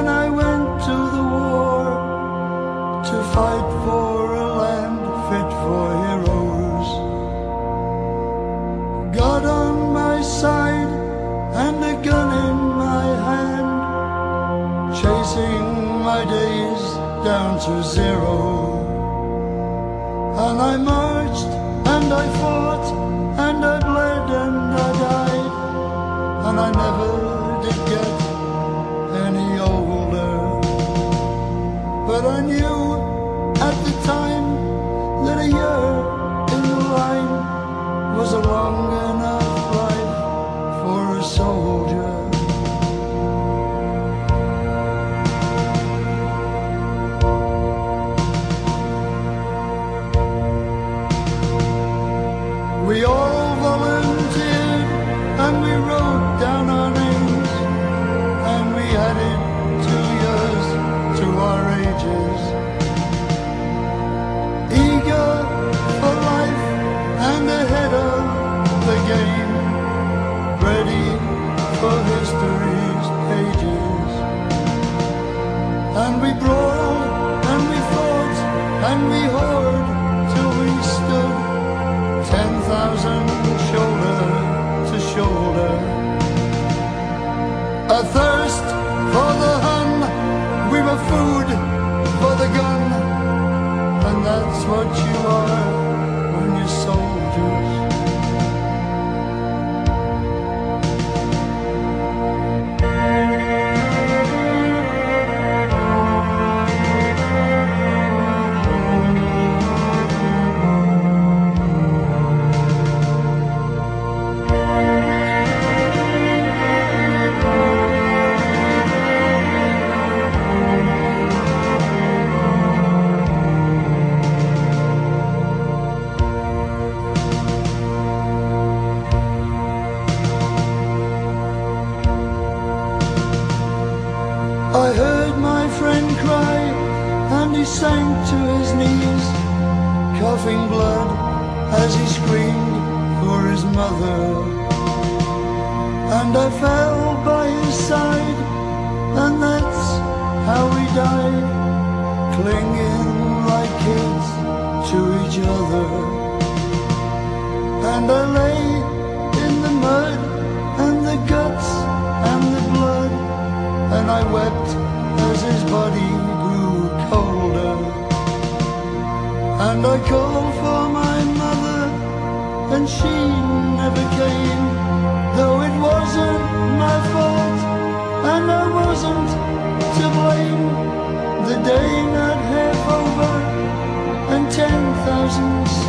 I went to the war to fight for a land fit for heroes. God on my side and a gun in my hand, chasing my days down to zero. And I marched and I fought ready for history's pages. And we brawled and we fought and we whored I heard my friend cry, and he sank to his knees, coughing blood as he screamed for his mother. And I fell by his side, and that's how we died, clinging like kids to each other. And I lay in the mud, and the guts, and I wept as his body grew colder. And I called for my mother, and she never came, though it wasn't my fault, and I wasn't to blame. The day not half over, and ten thousand